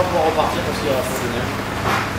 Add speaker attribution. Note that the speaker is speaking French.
Speaker 1: on va pas pouvoir repartir parce qu'il y a la de neige.